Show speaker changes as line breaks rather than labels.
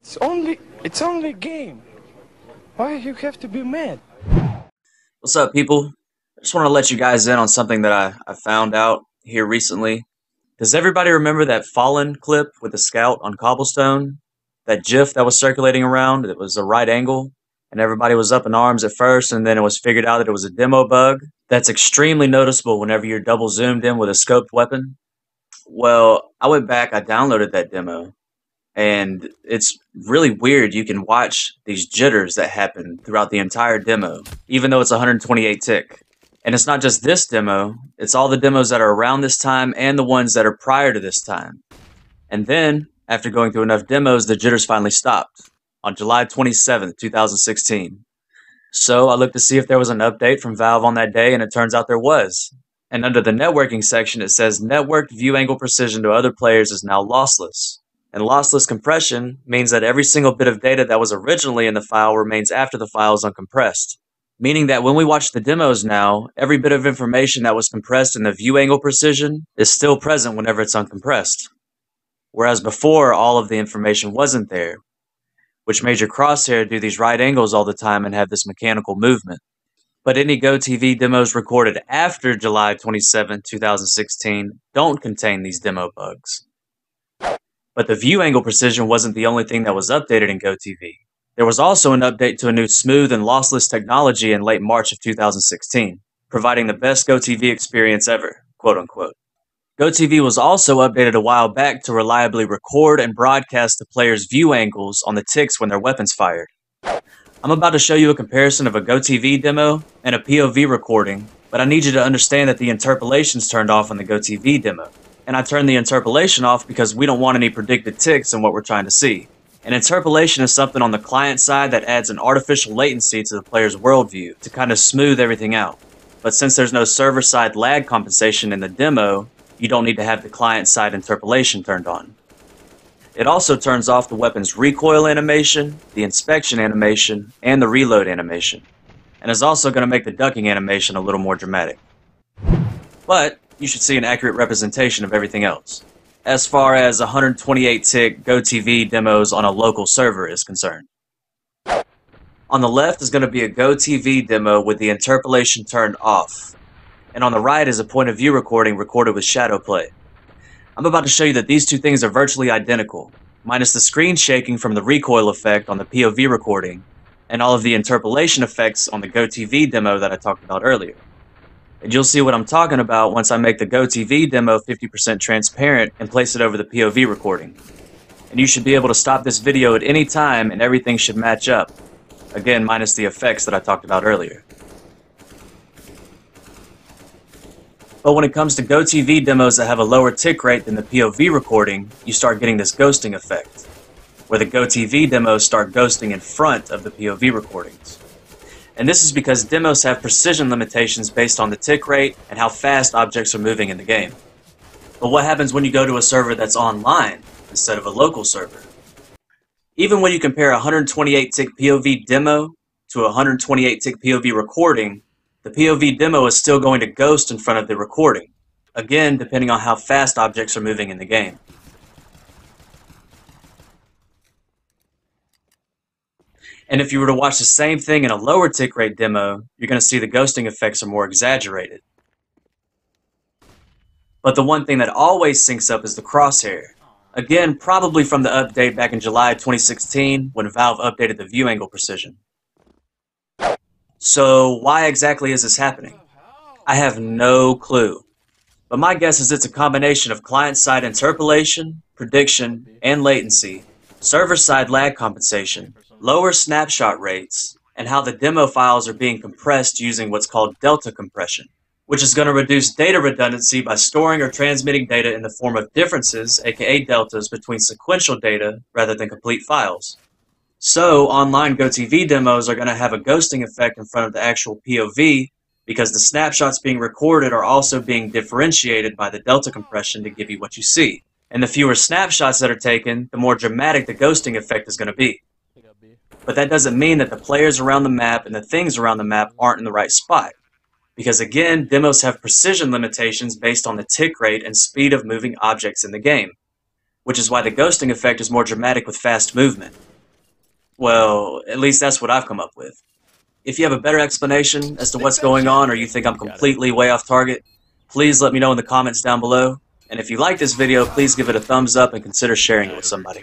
It's only it's only a game. Why you have to be mad?
What's up, people? I just want to let you guys in on something that I, I found out here recently. Does everybody remember that Fallen clip with the scout on Cobblestone? That GIF that was circulating around? It was a right angle, and everybody was up in arms at first, and then it was figured out that it was a demo bug. That's extremely noticeable whenever you're double zoomed in with a scoped weapon. Well, I went back, I downloaded that demo, and it's really weird. You can watch these jitters that happen throughout the entire demo, even though it's 128 tick. And it's not just this demo, it's all the demos that are around this time and the ones that are prior to this time. And then, after going through enough demos, the jitters finally stopped on July 27th, 2016. So I looked to see if there was an update from Valve on that day, and it turns out there was. And under the networking section, it says networked view angle precision to other players is now lossless. And lossless compression means that every single bit of data that was originally in the file remains after the file is uncompressed. Meaning that when we watch the demos now, every bit of information that was compressed in the view angle precision is still present whenever it's uncompressed. Whereas before, all of the information wasn't there, which made your crosshair do these right angles all the time and have this mechanical movement. But any GoTV demos recorded after July 27, 2016 don't contain these demo bugs. But the view angle precision wasn't the only thing that was updated in GoTV. There was also an update to a new smooth and lossless technology in late March of 2016, providing the best GoTV experience ever, quote unquote. GoTV was also updated a while back to reliably record and broadcast the player's view angles on the ticks when their weapons fired. I'm about to show you a comparison of a GoTV demo and a POV recording, but I need you to understand that the interpolation's turned off on the GoTV demo and I turn the interpolation off because we don't want any predicted ticks in what we're trying to see. And interpolation is something on the client side that adds an artificial latency to the player's worldview to kind of smooth everything out. But since there's no server side lag compensation in the demo, you don't need to have the client side interpolation turned on. It also turns off the weapon's recoil animation, the inspection animation, and the reload animation, and is also going to make the ducking animation a little more dramatic. But you should see an accurate representation of everything else. As far as 128 tick GoTV demos on a local server is concerned. On the left is going to be a GoTV demo with the interpolation turned off. And on the right is a point of view recording recorded with Shadowplay. I'm about to show you that these two things are virtually identical, minus the screen shaking from the recoil effect on the POV recording, and all of the interpolation effects on the GoTV demo that I talked about earlier. And you'll see what I'm talking about once I make the GoTV demo 50% transparent and place it over the POV recording. And you should be able to stop this video at any time and everything should match up. Again, minus the effects that I talked about earlier. But when it comes to GoTV demos that have a lower tick rate than the POV recording, you start getting this ghosting effect, where the GoTV demos start ghosting in front of the POV recordings and this is because demos have precision limitations based on the tick rate and how fast objects are moving in the game. But what happens when you go to a server that's online instead of a local server? Even when you compare a 128 tick POV demo to a 128 tick POV recording, the POV demo is still going to ghost in front of the recording, again depending on how fast objects are moving in the game. And if you were to watch the same thing in a lower tick rate demo, you're going to see the ghosting effects are more exaggerated. But the one thing that always syncs up is the crosshair. Again, probably from the update back in July 2016 when Valve updated the view angle precision. So why exactly is this happening? I have no clue. But my guess is it's a combination of client-side interpolation, prediction, and latency, server-side lag compensation, lower snapshot rates, and how the demo files are being compressed using what's called delta compression, which is going to reduce data redundancy by storing or transmitting data in the form of differences, aka deltas, between sequential data rather than complete files. So, online GoTV demos are going to have a ghosting effect in front of the actual POV because the snapshots being recorded are also being differentiated by the delta compression to give you what you see. And the fewer snapshots that are taken, the more dramatic the ghosting effect is going to be but that doesn't mean that the players around the map and the things around the map aren't in the right spot. Because again, demos have precision limitations based on the tick rate and speed of moving objects in the game, which is why the ghosting effect is more dramatic with fast movement. Well, at least that's what I've come up with. If you have a better explanation as to what's going on or you think I'm completely way off target, please let me know in the comments down below. And if you like this video, please give it a thumbs up and consider sharing it with somebody.